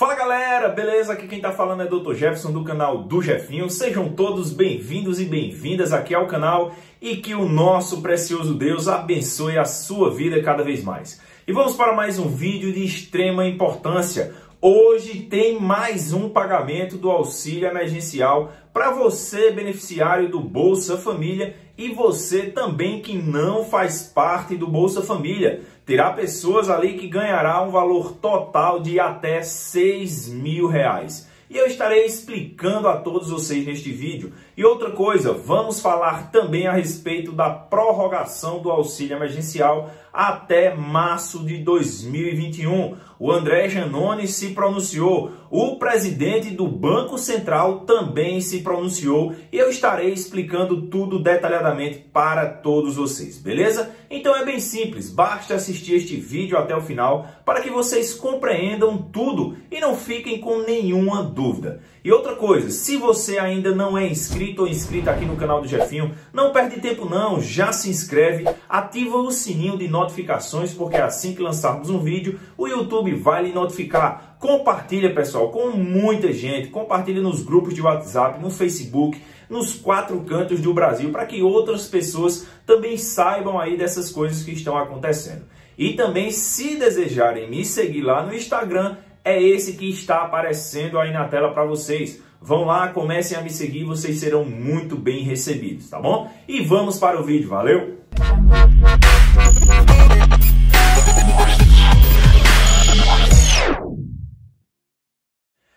Fala galera, beleza? Aqui quem tá falando é Dr. Jefferson do canal do Jefinho. Sejam todos bem-vindos e bem-vindas aqui ao canal e que o nosso precioso Deus abençoe a sua vida cada vez mais. E vamos para mais um vídeo de extrema importância. Hoje tem mais um pagamento do auxílio emergencial para você, beneficiário do Bolsa Família, e você também que não faz parte do Bolsa Família. Terá pessoas ali que ganhará um valor total de até 6 mil reais. E eu estarei explicando a todos vocês neste vídeo. E outra coisa, vamos falar também a respeito da prorrogação do auxílio emergencial até março de 2021. O André Janone se pronunciou, o presidente do Banco Central também se pronunciou e eu estarei explicando tudo detalhadamente para todos vocês, beleza? Então é bem simples, basta assistir este vídeo até o final para que vocês compreendam tudo e não fiquem com nenhuma dúvida. E outra coisa, se você ainda não é inscrito ou inscrita aqui no canal do Jefinho, não perde tempo não, já se inscreve, ativa o sininho de notificações, porque assim que lançarmos um vídeo, o YouTube vai lhe notificar. Compartilha, pessoal, com muita gente, compartilha nos grupos de WhatsApp, no Facebook, nos quatro cantos do Brasil, para que outras pessoas também saibam aí dessas coisas que estão acontecendo. E também, se desejarem me seguir lá no Instagram, é esse que está aparecendo aí na tela para vocês. Vão lá, comecem a me seguir, vocês serão muito bem recebidos, tá bom? E vamos para o vídeo, valeu?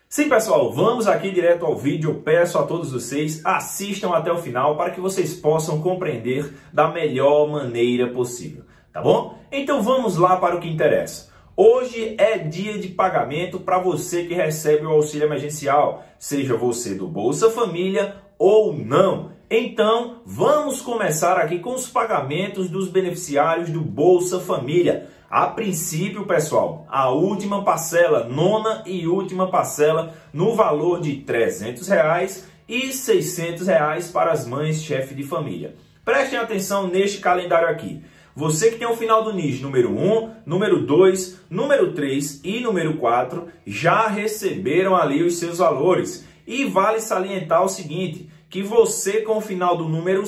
Sim, pessoal, vamos aqui direto ao vídeo. Eu peço a todos vocês assistam até o final para que vocês possam compreender da melhor maneira possível, tá bom? Então vamos lá para o que interessa. Hoje é dia de pagamento para você que recebe o auxílio emergencial, seja você do Bolsa Família ou não. Então, vamos começar aqui com os pagamentos dos beneficiários do Bolsa Família. A princípio, pessoal, a última parcela, nona e última parcela, no valor de 300 reais e 600 reais para as mães chefe de família. Prestem atenção neste calendário aqui. Você que tem o final do NIS número 1, número 2, número 3 e número 4 já receberam ali os seus valores. E vale salientar o seguinte, que você com o final do número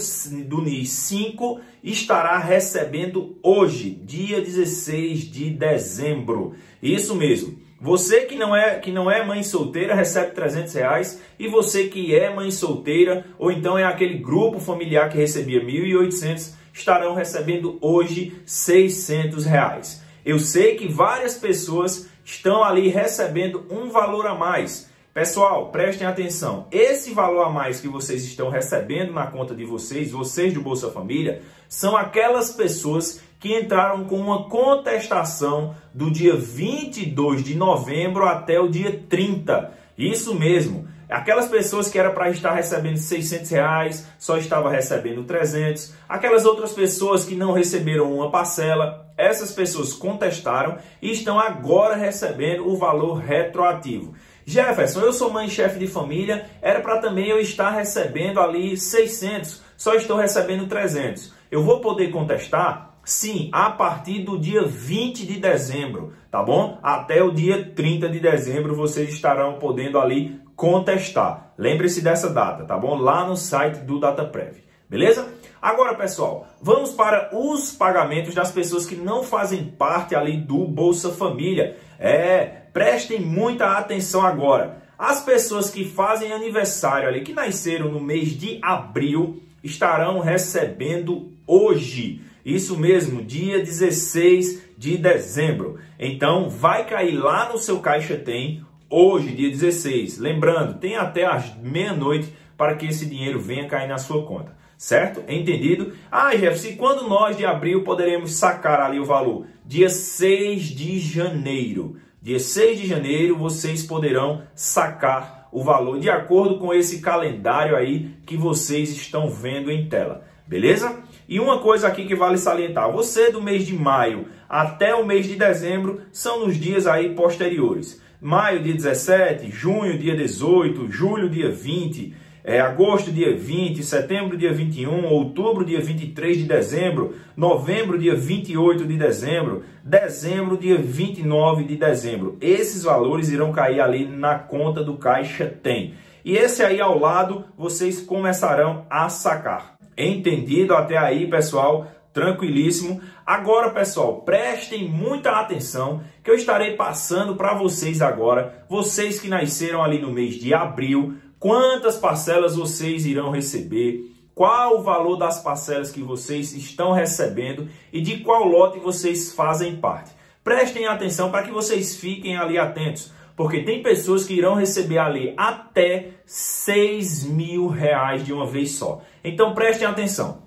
do NIS 5 estará recebendo hoje, dia 16 de dezembro. Isso mesmo. Você que não é que não é mãe solteira recebe 300 reais e você que é mãe solteira ou então é aquele grupo familiar que recebia 1.800 estarão recebendo hoje 600 reais. Eu sei que várias pessoas estão ali recebendo um valor a mais. Pessoal, prestem atenção. Esse valor a mais que vocês estão recebendo na conta de vocês, vocês do Bolsa Família, são aquelas pessoas que entraram com uma contestação do dia 22 de novembro até o dia 30. Isso mesmo. Aquelas pessoas que era para estar recebendo 600 reais, só estava recebendo 300. Aquelas outras pessoas que não receberam uma parcela, essas pessoas contestaram e estão agora recebendo o valor retroativo. Jefferson, eu sou mãe chefe de família, era para também eu estar recebendo ali 600, só estou recebendo 300. Eu vou poder contestar? Sim, a partir do dia 20 de dezembro, tá bom? Até o dia 30 de dezembro vocês estarão podendo ali contestar. Lembre-se dessa data, tá bom? Lá no site do DataPrev, beleza? Agora, pessoal, vamos para os pagamentos das pessoas que não fazem parte ali do Bolsa Família. É, prestem muita atenção agora. As pessoas que fazem aniversário ali, que nasceram no mês de abril, estarão recebendo hoje. Isso mesmo, dia 16 de dezembro. Então, vai cair lá no seu Caixa Tem hoje, dia 16. Lembrando, tem até as meia-noite para que esse dinheiro venha cair na sua conta. Certo? Entendido? Ah, Jefferson, e quando nós de abril poderemos sacar ali o valor? Dia 6 de janeiro. Dia 6 de janeiro vocês poderão sacar o valor de acordo com esse calendário aí que vocês estão vendo em tela. Beleza? E uma coisa aqui que vale salientar: você do mês de maio até o mês de dezembro são nos dias aí posteriores maio, dia 17, junho, dia 18, julho, dia 20. é, agosto, dia 20, setembro, dia 21, outubro, dia 23 de dezembro, novembro, dia 28 de dezembro, dezembro, dia 29 de dezembro. Esses valores irão cair ali na conta do Caixa Tem. E esse aí ao lado vocês começarão a sacar. Entendido até aí, pessoal? Tranquilíssimo. Agora, pessoal, prestem muita atenção que eu estarei passando para vocês agora, vocês que nasceram ali no mês de abril, quantas parcelas vocês irão receber, qual o valor das parcelas que vocês estão recebendo e de qual lote vocês fazem parte. Prestem atenção para que vocês fiquem ali atentos, porque tem pessoas que irão receber ali até 6 mil reais de uma vez só. Então prestem atenção.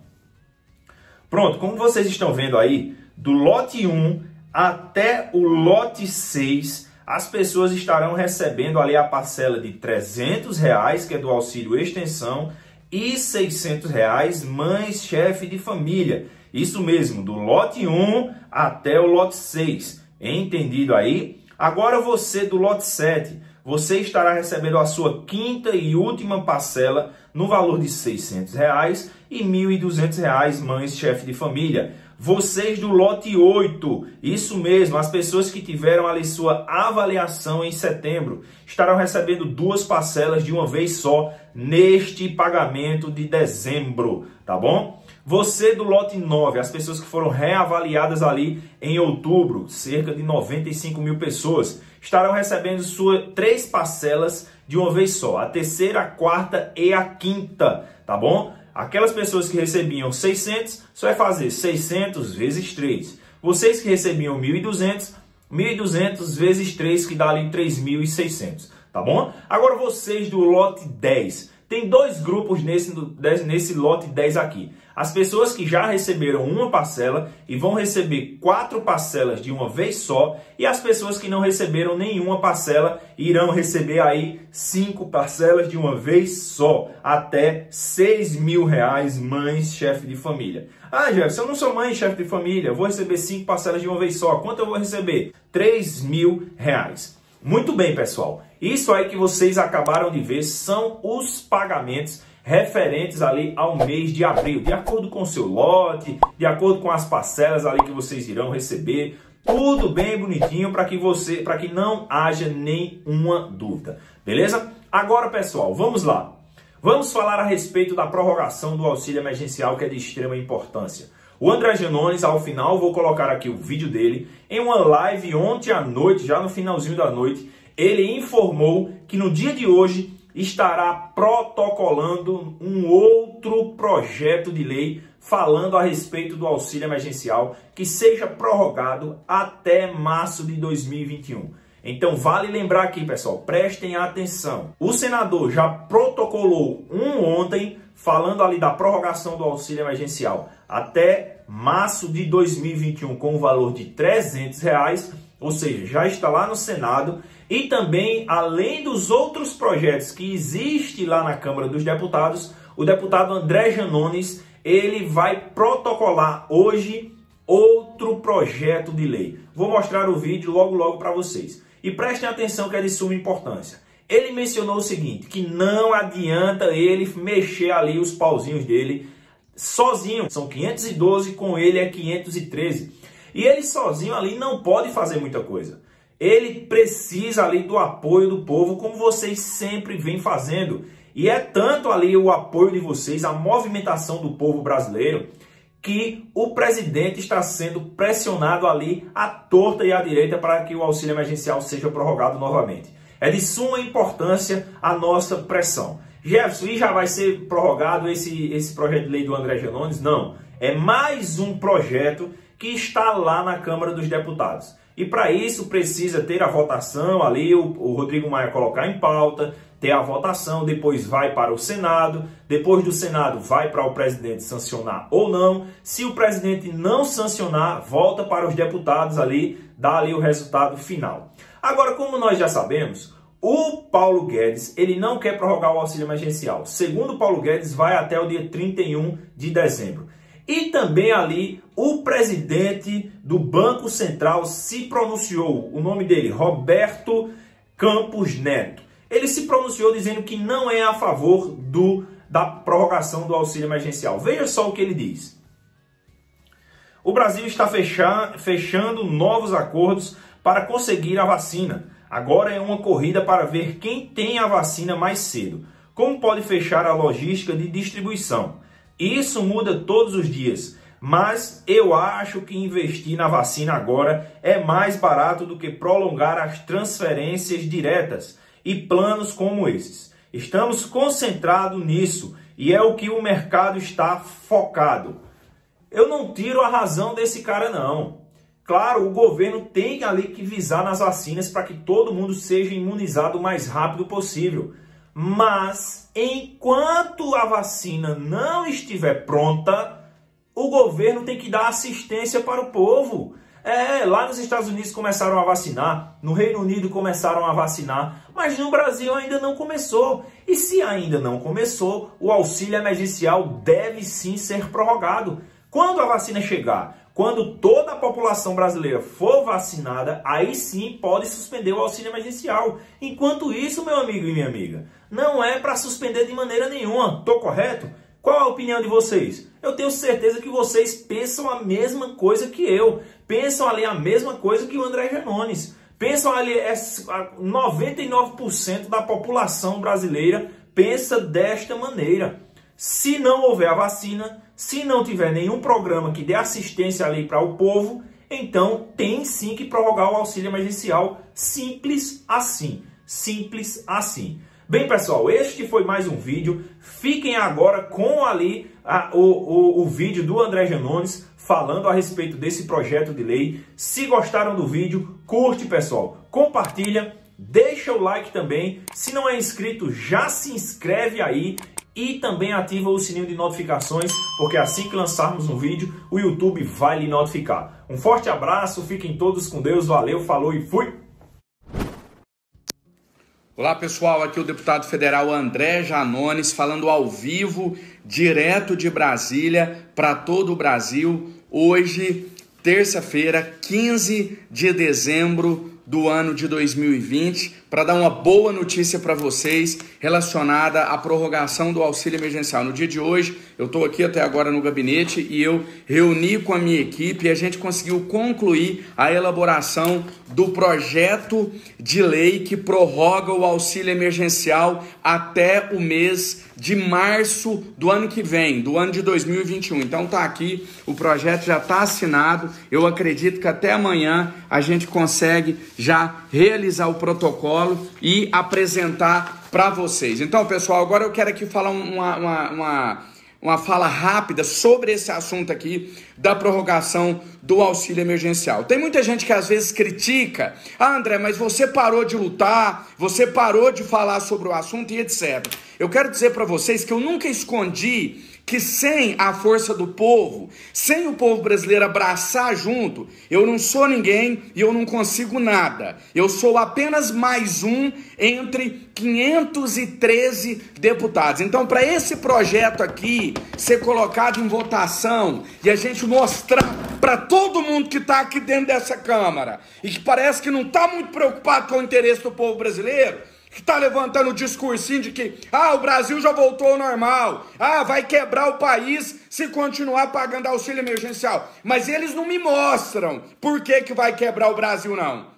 Pronto, como vocês estão vendo aí, do lote 1 até o lote 6, as pessoas estarão recebendo ali a parcela de 300 reais, que é do auxílio extensão, e 600 reais mães chefe de família. Isso mesmo, do lote 1 até o lote 6. Entendido aí? Agora você do lote 7, você estará recebendo a sua quinta e última parcela no valor de 600 reais e R$ 1.200 mães chefe de família. Vocês do lote 8, isso mesmo, as pessoas que tiveram ali sua avaliação em setembro, estarão recebendo duas parcelas de uma vez só neste pagamento de dezembro, tá bom? Você do lote 9, as pessoas que foram reavaliadas ali em outubro, cerca de 95 mil pessoas, estarão recebendo suas três parcelas de uma vez só, a terceira, a quarta e a quinta, tá bom? Aquelas pessoas que recebiam 600, só vai fazer 600 vezes 3. Vocês que recebiam 1.200, 1.200 vezes 3, que dá ali 3.600, tá bom? Agora vocês do lote 10, tem dois grupos nesse, nesse lote 10 aqui. As pessoas que já receberam uma parcela e vão receber quatro parcelas de uma vez só, e as pessoas que não receberam nenhuma parcela irão receber aí cinco parcelas de uma vez só, até seis mil reais, mães, chefe de família. Ah, Jefferson, eu não sou mãe, chefe de família, vou receber cinco parcelas de uma vez só. Quanto eu vou receber? Três mil reais. Muito bem, pessoal. Isso aí que vocês acabaram de ver são os pagamentos referentes ali ao mês de abril, de acordo com o seu lote, de acordo com as parcelas ali que vocês irão receber, tudo bem bonitinho para que você, para que não haja nenhuma dúvida. Beleza? Agora, pessoal, vamos lá. Vamos falar a respeito da prorrogação do auxílio emergencial que é de extrema importância. O André Genones, ao final, vou colocar aqui o vídeo dele, em uma live ontem à noite, já no finalzinho da noite, ele informou que no dia de hoje estará protocolando um outro projeto de lei falando a respeito do auxílio emergencial que seja prorrogado até março de 2021. Então vale lembrar aqui, pessoal, prestem atenção. O senador já protocolou um ontem falando ali da prorrogação do auxílio emergencial até março de 2021 com o valor de 300 reais, ou seja, já está lá no Senado e também, além dos outros projetos que existem lá na Câmara dos Deputados, o deputado André Janones, ele vai protocolar hoje outro projeto de lei. Vou mostrar o vídeo logo logo para vocês. E prestem atenção que é de suma importância. Ele mencionou o seguinte, que não adianta ele mexer ali os pauzinhos dele sozinho. São 512, com ele é 513. E ele sozinho ali não pode fazer muita coisa ele precisa ali do apoio do povo, como vocês sempre vêm fazendo. E é tanto ali o apoio de vocês, a movimentação do povo brasileiro, que o presidente está sendo pressionado ali à torta e à direita para que o auxílio emergencial seja prorrogado novamente. É de suma importância a nossa pressão. Jefferson, e já vai ser prorrogado esse, esse projeto de lei do André Genones? Não. É mais um projeto que está lá na Câmara dos Deputados. E para isso precisa ter a votação ali, o, o Rodrigo Maia colocar em pauta, ter a votação, depois vai para o Senado, depois do Senado vai para o presidente sancionar ou não. Se o presidente não sancionar, volta para os deputados ali, dá ali o resultado final. Agora, como nós já sabemos, o Paulo Guedes, ele não quer prorrogar o auxílio emergencial. Segundo Paulo Guedes, vai até o dia 31 de dezembro. E também ali o presidente do Banco Central se pronunciou, o nome dele, Roberto Campos Neto. ele se pronunciou dizendo que não é a favor do, da prorrogação do auxílio emergencial. Veja só o que ele diz. O Brasil está fechando, fechando novos acordos para conseguir a vacina. Agora é uma corrida para ver quem tem a vacina mais cedo. Como pode fechar a logística de distribuição? Isso muda todos os dias, mas eu acho que investir na vacina agora é mais barato do que prolongar as transferências diretas e planos como esses. Estamos concentrados nisso e é o que o mercado está focado. Eu não tiro a razão desse cara, não. Claro, o governo tem ali que visar nas vacinas para que todo mundo seja imunizado o mais rápido possível. Mas enquanto a vacina não estiver pronta, o governo tem que dar assistência para o povo. É, lá nos Estados Unidos começaram a vacinar, no Reino Unido começaram a vacinar, mas no Brasil ainda não começou. E se ainda não começou, o auxílio emergencial deve sim ser prorrogado. Quando a vacina chegar, quando toda a população brasileira for vacinada, aí sim pode suspender o auxílio emergencial. Enquanto isso, meu amigo e minha amiga, não é para suspender de maneira nenhuma. Tô correto? Qual a opinião de vocês? Eu tenho certeza que vocês pensam a mesma coisa que eu. Pensam ali a mesma coisa que o André Janones. Pensam ali, 99% é, da população brasileira pensa desta maneira. Se não houver a vacina, se não tiver nenhum programa que dê assistência ali para o povo, então tem sim que prorrogar o auxílio emergencial. Simples assim. Simples assim. Bem, pessoal, este foi mais um vídeo. Fiquem agora com ali a, o, o, o vídeo do André Janones falando a respeito desse projeto de lei. Se gostaram do vídeo, curte, pessoal. Compartilha, deixa o like também. Se não é inscrito, já se inscreve aí e também ativa o sininho de notificações, porque assim que lançarmos um vídeo, o YouTube vai lhe notificar. Um forte abraço, fiquem todos com Deus, valeu, falou e fui! Olá pessoal, aqui é o deputado federal André Janones falando ao vivo, direto de Brasília para todo o Brasil. Hoje, terça-feira, 15 de dezembro do ano de 2020 para dar uma boa notícia para vocês relacionada à prorrogação do auxílio emergencial. No dia de hoje, eu estou aqui até agora no gabinete e eu reuni com a minha equipe e a gente conseguiu concluir a elaboração do projeto de lei que prorroga o auxílio emergencial até o mês de março do ano que vem, do ano de 2021. Então tá aqui, o projeto já está assinado. Eu acredito que até amanhã a gente consegue já realizar o protocolo e apresentar para vocês. Então, pessoal, agora eu quero aqui falar uma, uma, uma uma fala rápida sobre esse assunto aqui da prorrogação do auxílio emergencial. Tem muita gente que às vezes critica, ah, André, mas você parou de lutar, você parou de falar sobre o assunto e etc. Eu quero dizer para vocês que eu nunca escondi que sem a força do povo, sem o povo brasileiro abraçar junto, eu não sou ninguém e eu não consigo nada. Eu sou apenas mais um entre 513 deputados. Então, para esse projeto aqui ser colocado em votação e a gente mostrar para todo mundo que está aqui dentro dessa Câmara e que parece que não está muito preocupado com o interesse do povo brasileiro, está levantando o discursinho de que ah, o Brasil já voltou ao normal, ah, vai quebrar o país se continuar pagando auxílio emergencial. Mas eles não me mostram por que, que vai quebrar o Brasil, não.